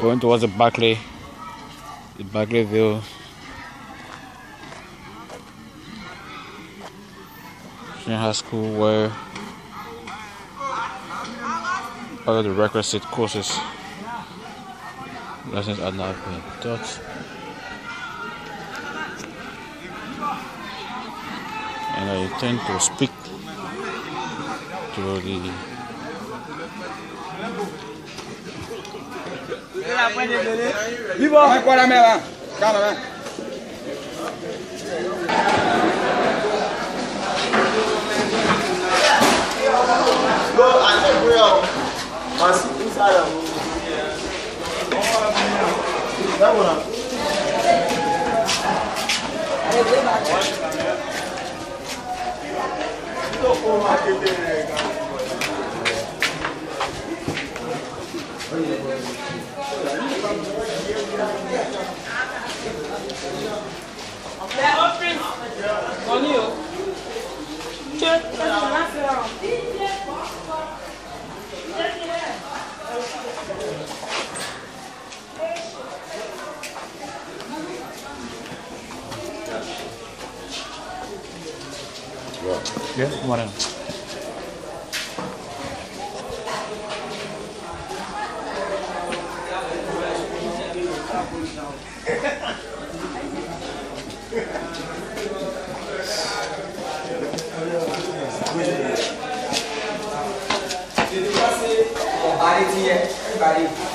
going towards the Barclay, the Barclayville Junior High School where all of the requisite courses lessons are now being taught. And I intend to speak to the bíbọ̀. ẹ kọ́ra mẹ́wàá kára mẹ́wàá. ló àtẹ̀gbéyà o màá sì kú sára o. dábò náà. Tó kó máa kéde rẹ̀. The grill. Must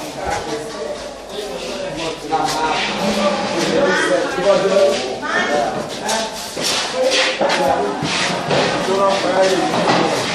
inside of That one.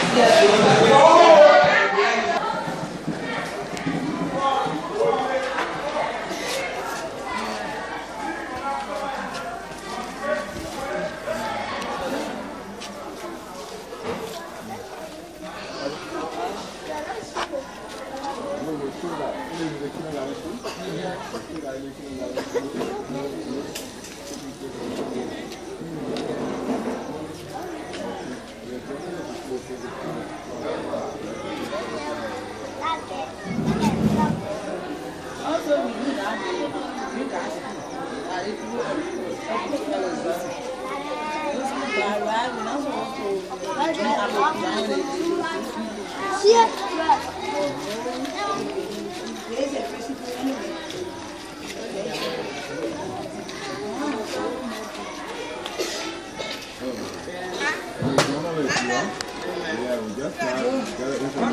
Yeah,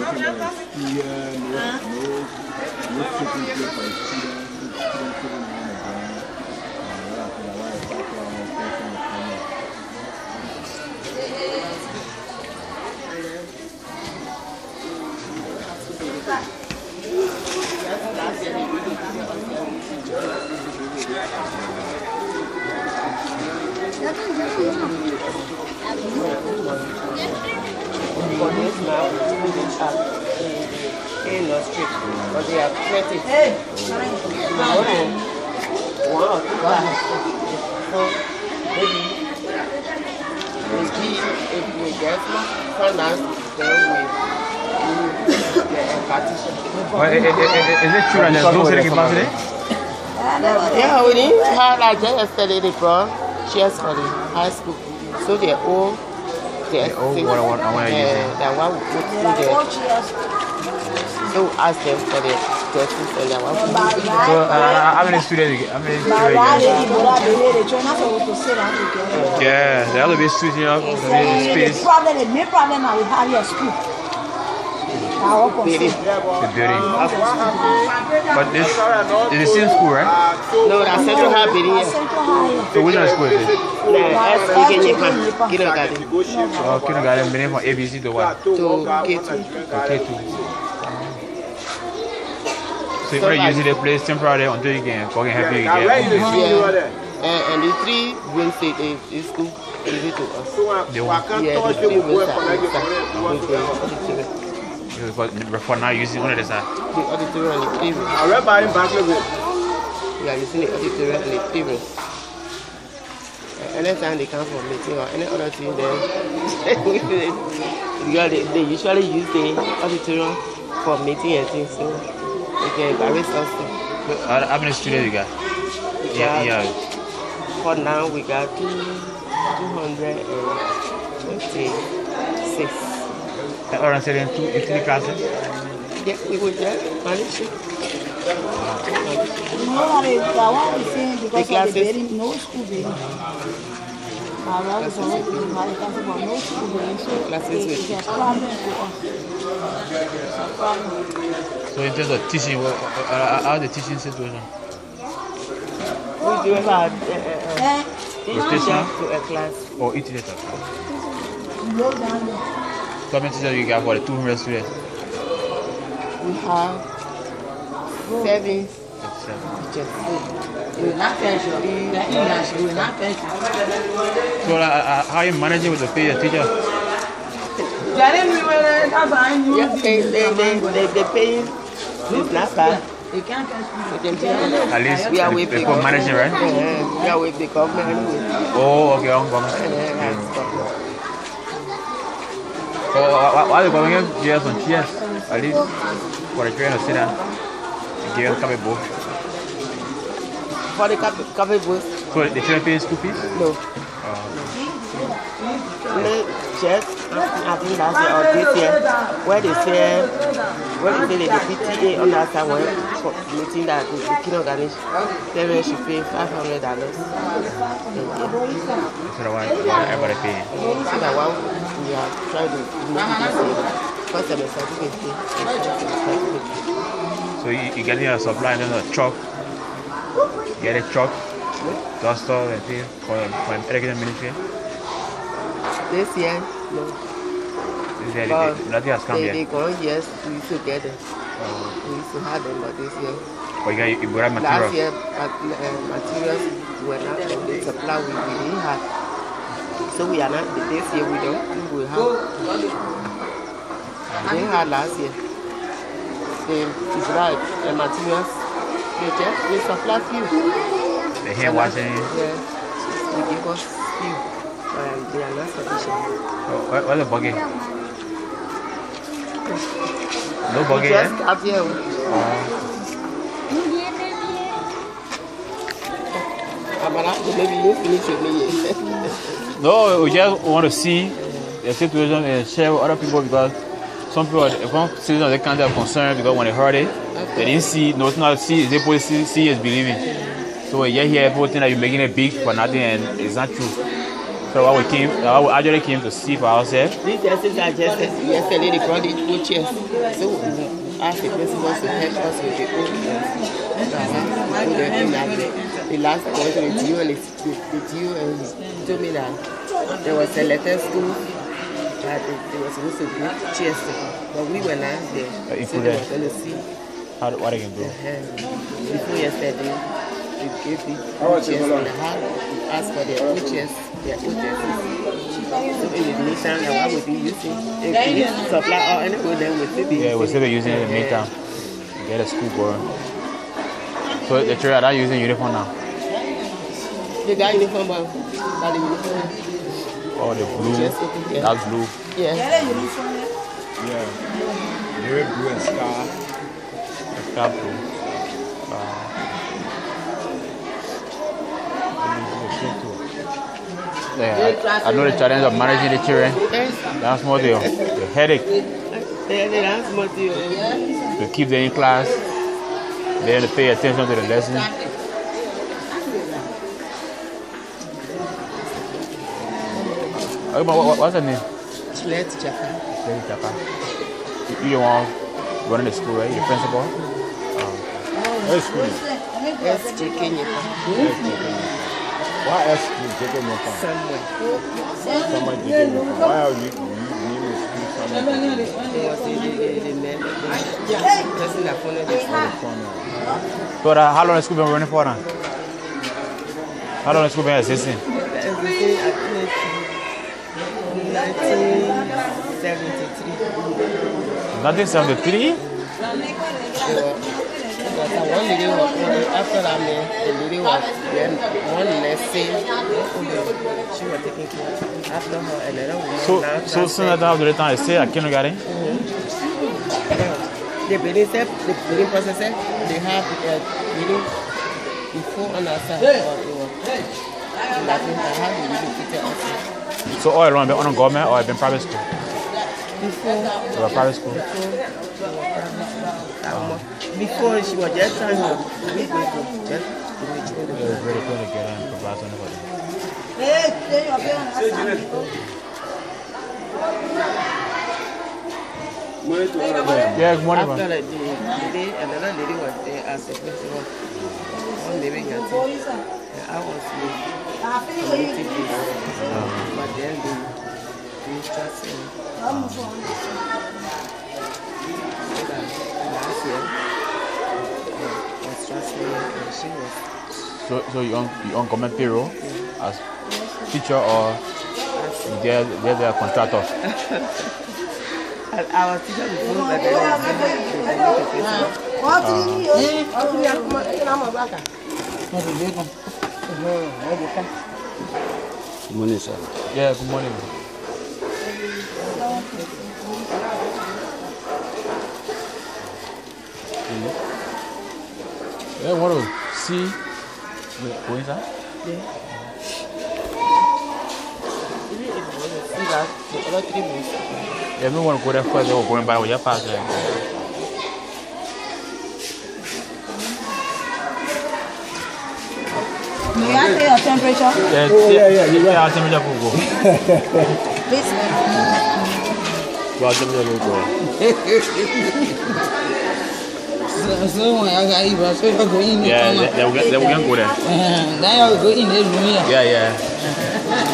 whatever. Everybody here, everybody. For this have but they have. Now, then, one or two. So, maybe, maybe if we get finance, then we do the partition. Is it true that there's no city capacity? Yeah, we didn't have like yesterday they brought chairs for the high school. So they all they all what I want- I wanna eh, use it. That one we put through there. So ask them for the justice and that one we put through So, uh, uh, uh, how many students? you get- How many students? Yeah, there have to be switching up the space, The problem, the main problem that we have here is school. Building. the building. But this is the same school, right? No, that's central high building here. So which one school is it? The SPK Nyenpan, kindergarten Oh, kindergarten, meaning from ABC to what? to K2. Okay, two. So you're only using the place temporarily until you can fucking help you Now, where you get see you over there? And, and the three wing state is, is school give it to us. They can't Yeah, the three with wings weapon are like you inside. for it. You want With to the know. auditorium. But for now, using one of the auditorium and the three. I read by him back it. We are using the auditorium and the three anytime they come for meeting or any other thing, then they, they usually use the auditorium for meeting and things, so they can embarrass us. How, how many students you got? Yeah, Yeah. yeah. For now, we got two, 226. That around selling two Italy classes. Yeah, we will just manage it. You know what they, that one is saying because of the classes? building, no school building. My brother is already talking about no school building, so Classes it- with it's a problem for us. It's a problem. So in terms of teaching, what, uh, uh, how's the teaching situation? We do about uh, uh, Eh, each Rotation? teacher to a class. Or Italy class? low down there. So how many teachers you got for the 200 students? We have seven seven. teachers. We will not finish it. The English, we will not finish it. So uh, uh, how you managing with the pay your teacher? Yeah, they, they, they, they, they pay it's not bad. You can't finish it. We can pay. At least We are they, with the managing, right? Uh, we are with the government. Oh, okay, I'm coming. That's government. So uh, why, why the government give us some chairs? At least for the children to sit down and give us a couple book. For the cap- cover booth, So the children pay school fees? no. Only just, I think last year or this year, where they say, where they say the PTA on that side were for meeting that the the king organization, they will should pay five hundred dollars. So the one, everybody pay. So that one we to make it year. First semester, we can pay. So you, you getting a supply and then a truck. Get a truck, duster and thing for, for education ministry. This year, no. This year, But they- nothing has come they, they yet. go, yes, we used to get them. We used to have them, but this year. But you got you brought Last year, uh, materials were not from the supply we, we didn't have. So we are not, this year we don't think we have. We didn't have last year. The, it's right, the materials, they just, they supply few. The hand washing. Yeah, they give us few, but they are not sufficient. Oh, what, what's the buggy? No buggy, just eh? got here. Amara, maybe you finish with me. No, we just want to see the situation and share with other people because some people, if one citizen they can't have concern because when they heard it, they didn't see, no, it's not see, they put see, see is believing. So you hear people think that you're making it big for nothing and it's not true. So what we came, uh, we actually came to see for ourselves. These essays are just yesterday they brought the two chairs. So asked the principals to help us with the old in. The last one with you and it's with you and he told me that there was a letter school that they, they were supposed to chairs to, but we were not there. Uh, So they were going to see. How, what can do. And before yesterday, we gave the two chairs and the house. Asked for their own their own. So in the meantime, now what we be using? If we supply or anything, then we still be Yeah, we're still be using it in the meantime. Get a school going. So the children are not using uniform now. They got uniform, but but the uniform, Oh, the blue, Just open here. dark blue. yeah. Yẹ́lẹ̀ uniform. Yeah. Very blue and sky. Sky blue. Uh, yeah, I, I know the challenge of managing the children. Yes. That's more the, the headache They, they ask me to, to keep them in class. Then to pay attention to the lesson. Okay, what, what's her name? Lady Japa. You, you the one running the school, right? The principal? Mm-hmm. Oh. Where's school? JK Nipa. Why else you take it more fun? Somewhere. Somebody take it more fun. Why are you, So that, how long has school been running for now? How long has school been existing? Everything at least 1973. 1973? One lady was after that man, the lady was then one nursing, she was taking care after her, and another woman So, so soon as that during the time, I stay at kindergarten? the building set, the building process, eh, they have uh, building before and after. So all along been on government or been private school? Before, were private school. Um, before she was just trying to make me to just to make It was really cool to get and provide something for them. Yeah, good morning, After man. like the lady, another lady was there as a principal. One lady got it. And I was with community based. But then the the trust in so last year was trusting and she was So, so you on you on government payroll as teacher or they're they're their contractor? I, I was teacher before but then I was the Morning, sir. Yeah, good morning. Yeah, what to see? Wait, go inside? See that the other three months. Yeah, we want to go there first. They were going by. We just pass there. May I take your temperature? Yeah, oh, yeah, yeah. You yeah, temperature will go. Please. Well, temperature will go. Yeah, they, they, will they will go there. Then you go in the room here. Yeah, yeah.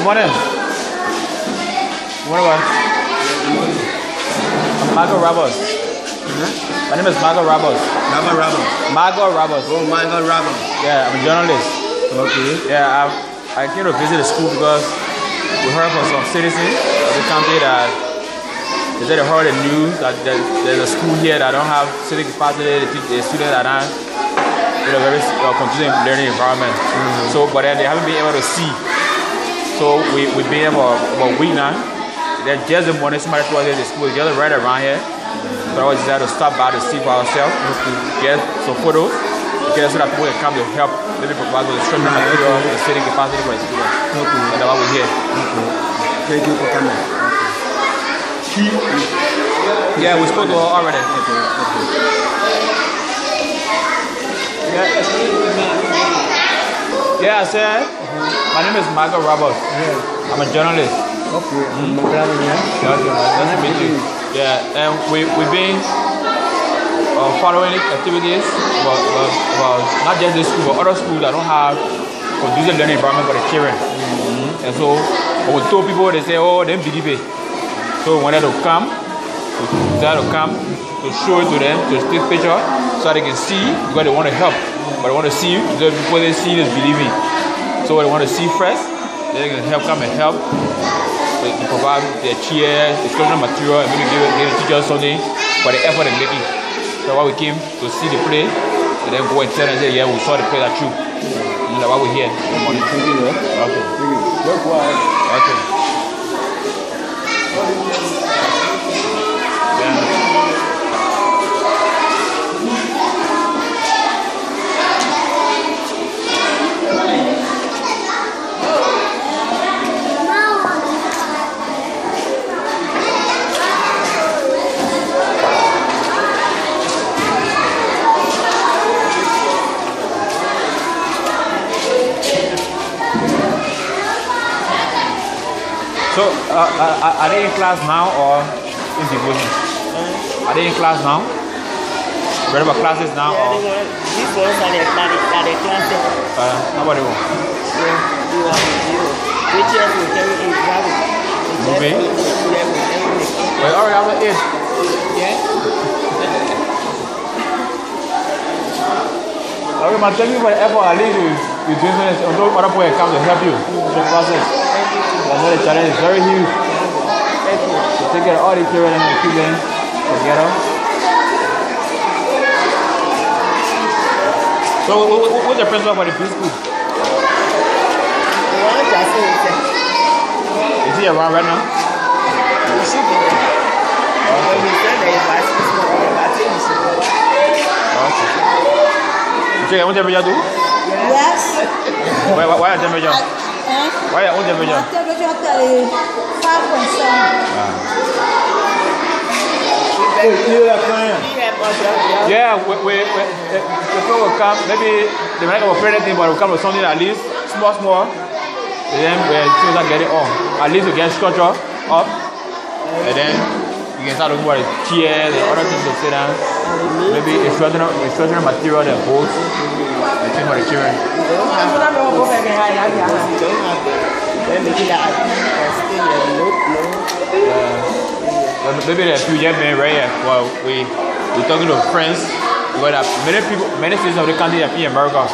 Good morning. Good morning, boss. I'm Margot Roberts. My name is Margot Roberts. Rabba Rabba. Margot Roberts. Oh God, Rabba. Yeah, I'm a journalist. Okay. Yeah, I, I came to visit the school because we heard from some citizens of the county that they said they heard the news that there's a school here that don't have civic capacity, the, teach- the students are not in a very uh, confusing learning environment. So, but then they haven't been able to see. So we, we've been here uh, for about a week now. Then just the morning, somebody told us that the school is just right around here. So I decided to stop by to see for ourselves, get some photos, get so that people can come to help, maybe provide the instructional material, the sitting capacity for the students. Okay. And that's why we're here. Thank you for coming. Yeah, we spoke to her already. Yeah. Yeah, I said, my name is Margaret Roberts. Yeah. I'm a journalist. Okay. Mm-hmm. Yeah. Yeah, nice to meet you. Yeah, and we, we've been uh, following activities about, about, about not just this school, but other schools that don't have conducive learning environment for the children. And so we told people, they say, oh, they it. So we wanted to come, decided to come to show it to them, to take picture, so they can see, because they want to help. But they want to see, because before they see, they believe it. So they want to see first, then they can help, come and help. They can provide their chairs, instructional material, and maybe give, give the teachers something for the effort they're making. So why we came to see the play, and then go and tell them, say, yeah, we saw the play that true. And that's why we're here. Okay. Thank you. Just go ahead. Okay. Uh, uh, are they in class now or in devotion? Are they in class now? Ready for classes now Yeah, or they these ones are the, are the, are the classes. uh, how about? Yeah, you are you. Waitress will it, grab it. Moving? Yeah, will carry it. Well, already after eight. Yeah. Okay, man, thank you for the effort. At least you, you doing something. Although other people come to help you with the process. Thank. I know the challenge very huge. Thank you. To take care of all the children and keep them together. So, what, what, what's the for the preschool? The one just say it's Is he around right now? He should be there. But he said that if I see someone, I think he should be there. Okay. You check your own temperature too? Yes. Why, why, why your temperature? Hein? Why your own temperature? La temperature est 5.7. Hey, ah. you are crying. He help us out there. Yeah, we, we, we, people will come, maybe they might not have a prayer thing, but will come with something at least small, small. And then we things are getting on. At least we get structure up. And then you can start looking for the chairs and other things to sit down. Maybe instructional, instructional material that holds the thing for the children. We we then maybe there. Are a few young men right here. Well, we we talking to friends there are many people, many citizens of the country that in America.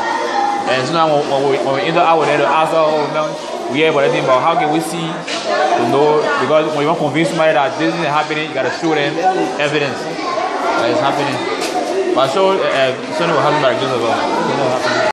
And sometimes when, when we when we enter out there to ask us, oh man, we hear about anything, but how can we see to know? Because when you want to convince somebody that this isn't happening, you gotta show them evidence that it's happening. But so uh, something will happen